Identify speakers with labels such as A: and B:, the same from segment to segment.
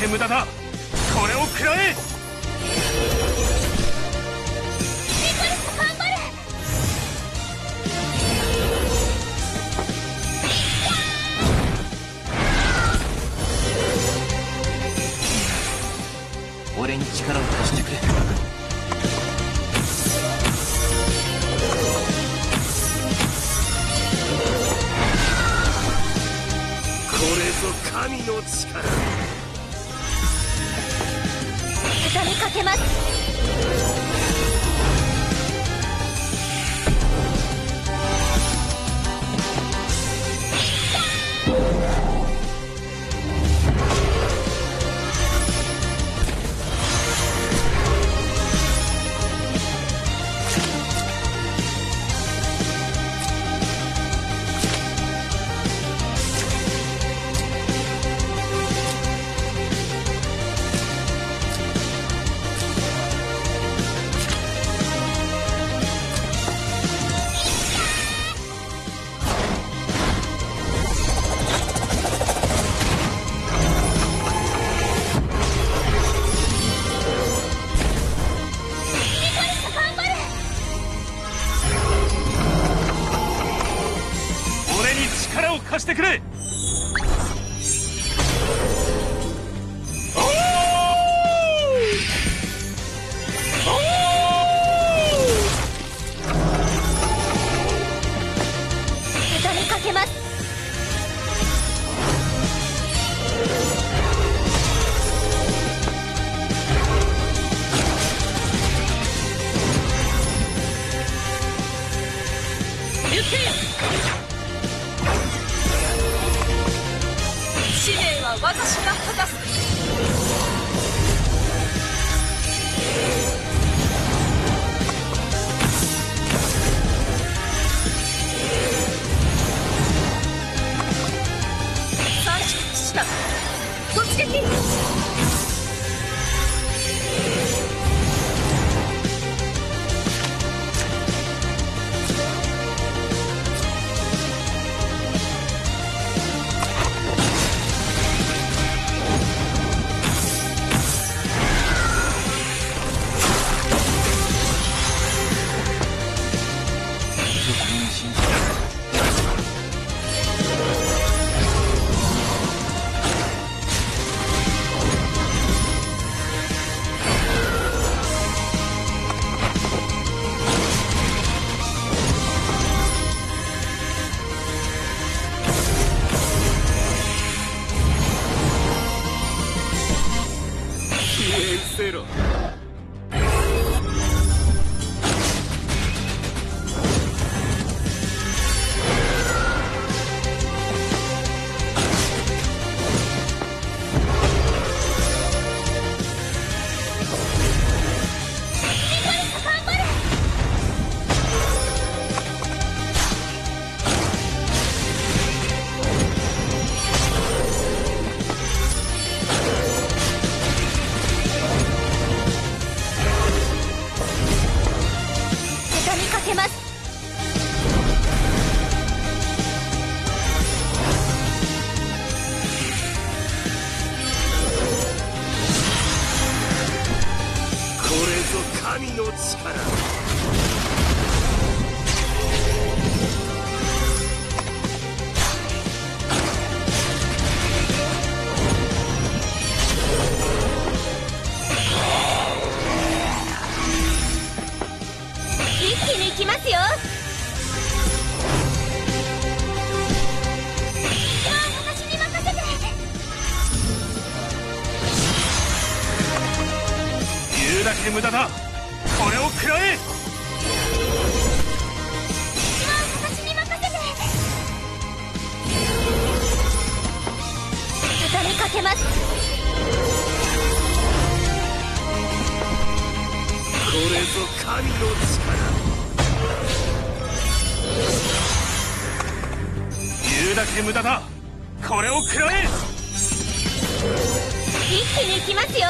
A: け無駄だ。これを食らえ。
B: これぞ神の力。
C: けます。
D: 突撃
B: 消えの力。ぞ神の力。
A: 言うだけ無駄だ。これを食らえ。
C: 一気に行きますよ。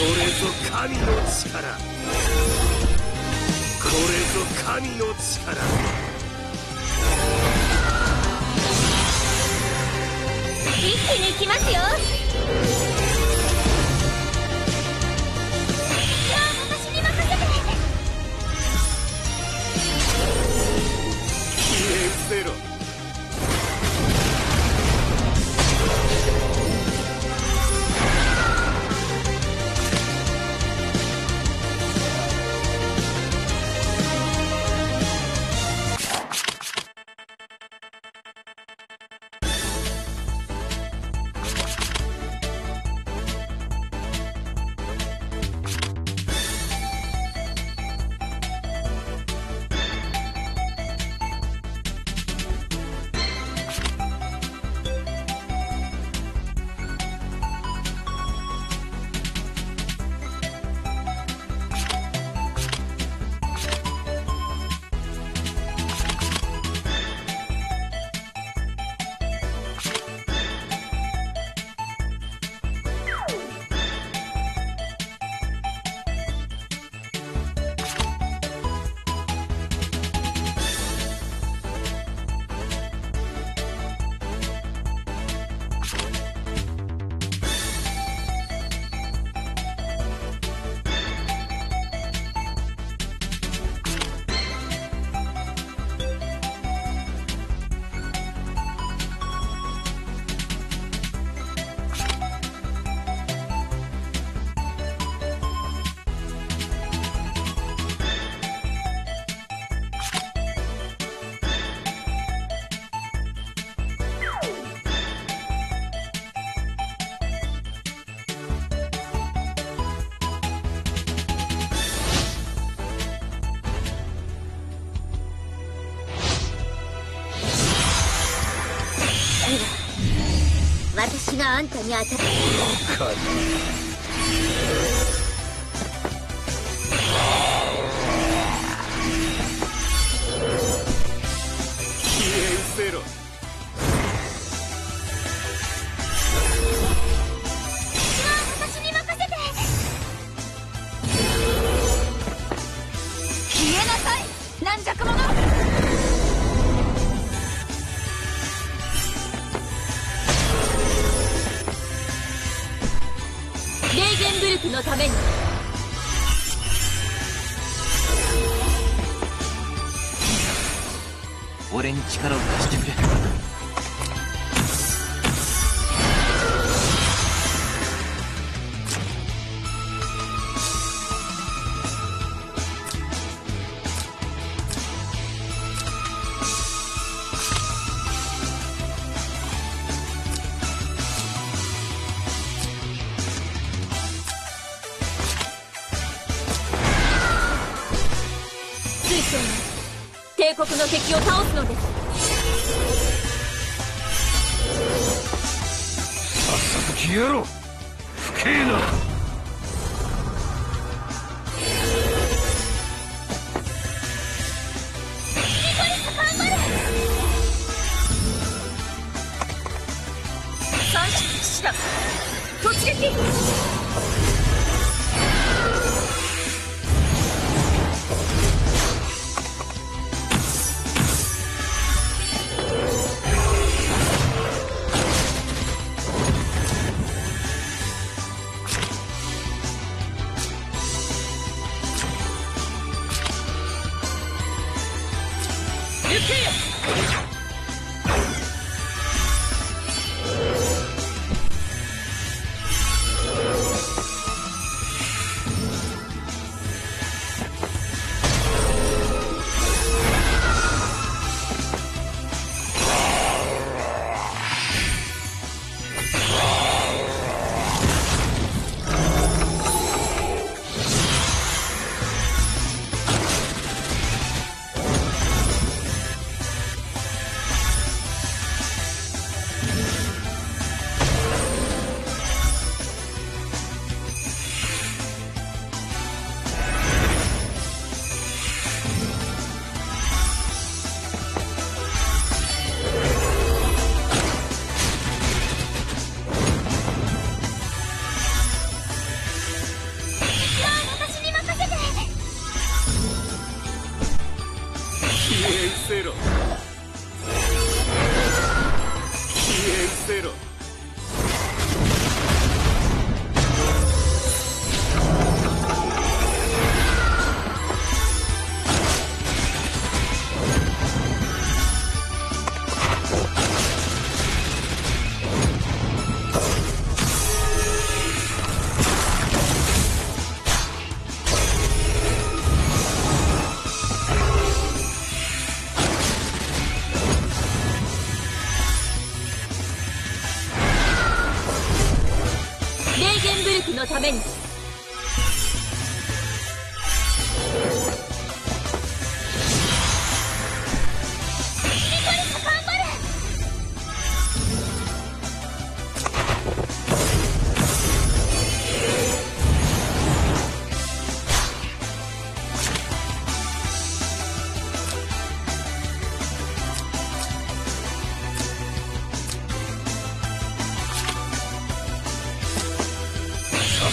B: ぞ神の力。これぞ神の力。
C: 一気に行きますよ。私に任せて
B: 消え失せろ
C: あんたに当たる。国の敵を倒すのです。
A: さっさと消えろ。不敬な。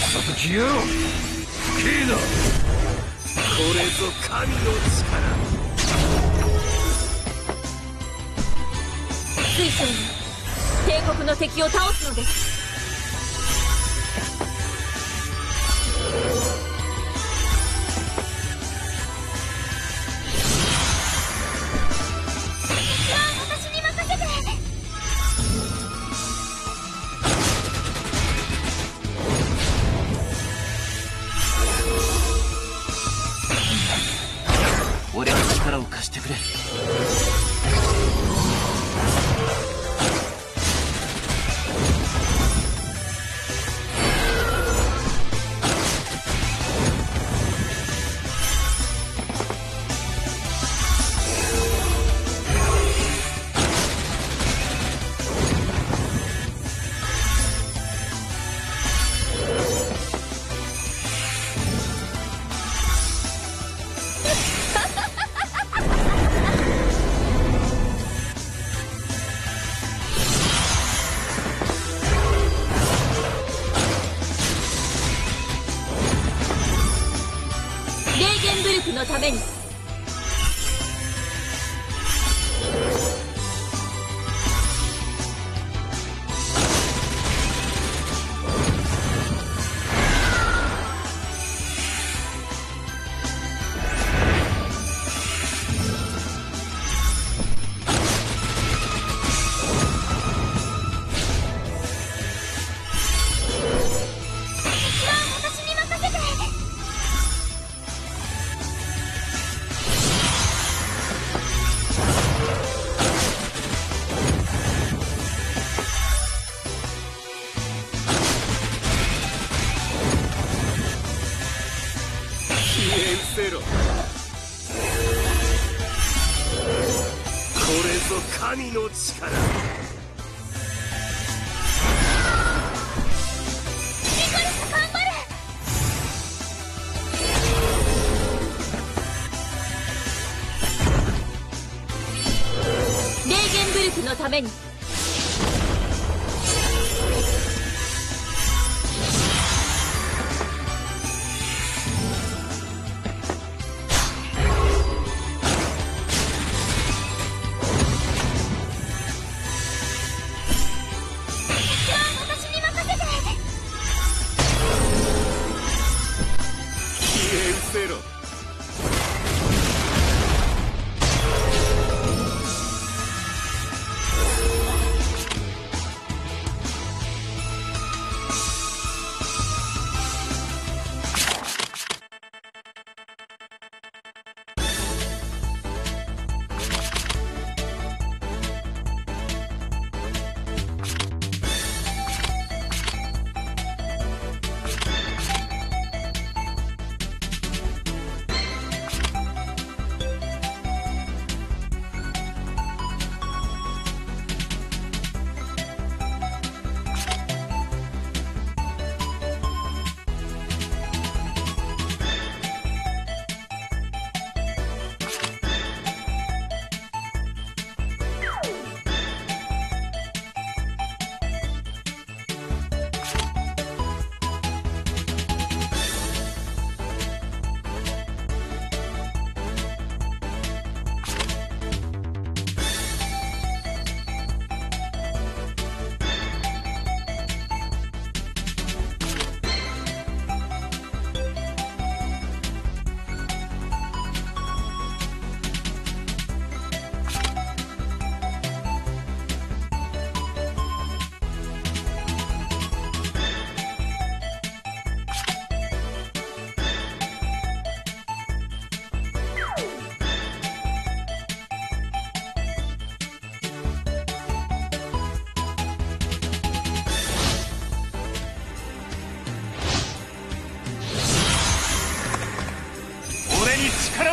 A: さと消えろ不敬な
B: これぞ神の力
C: 水晶に帝国の敵を倒すのです。
E: 力を貸してくれ。
B: ぞ神の力。
C: レーゲンブルクのために。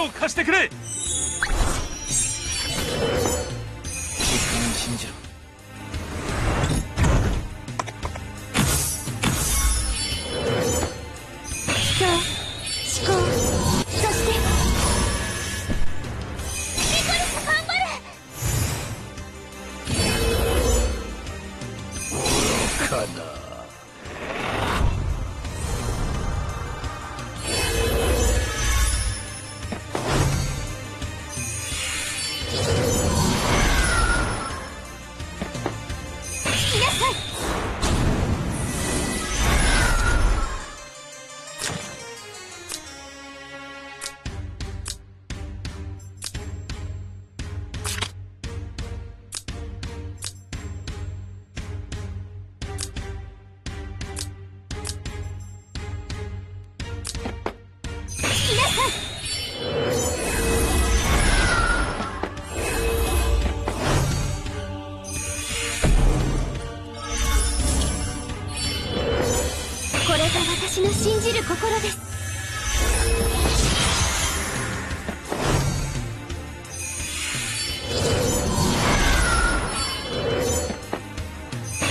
A: を貸してくれ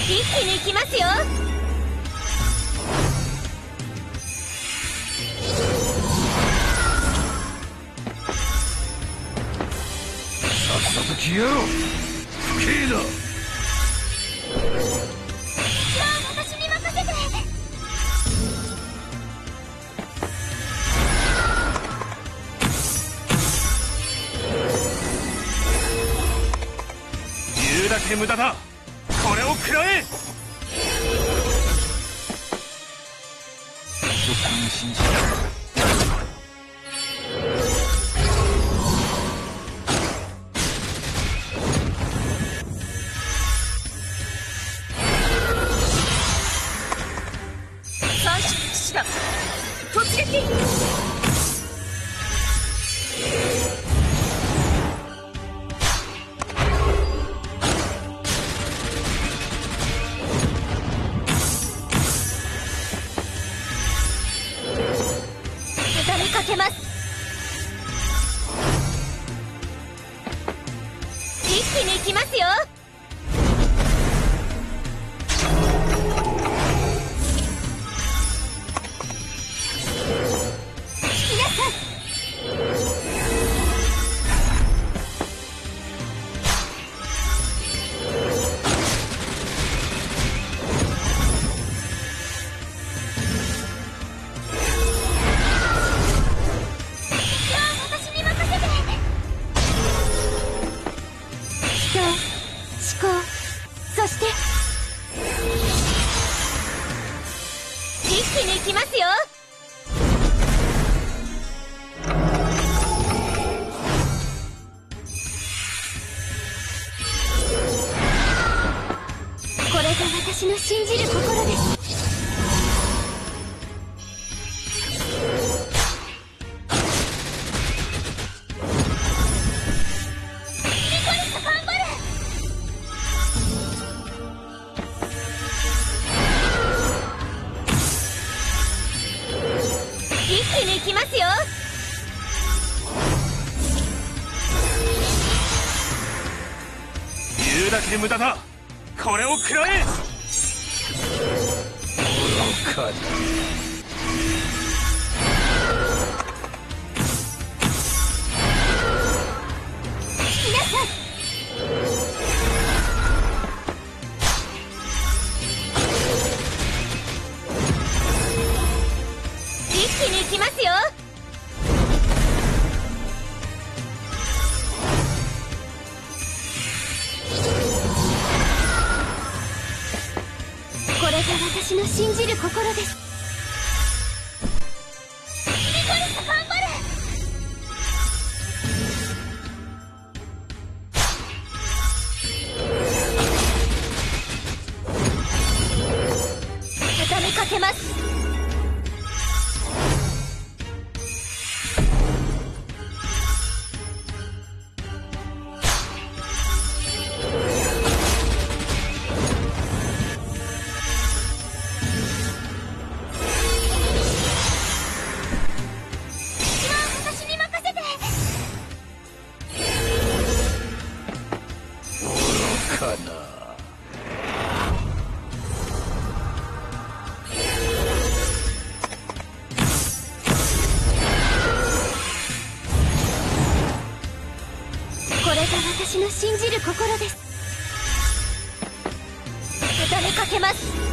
F: 一気に行きますよ。
G: さっさと消えろ。不敬だ。
F: じゃあ私に任せて。
A: 言うだけ無駄だを食らえ！
E: 直感を信じろ
C: 三種騎士団突撃！
F: きますよ。
A: 言うだけ無駄だ。これを食らえ。
F: きますよ。これが私の信じる心です。
C: 私の信じる心です。畳みかけます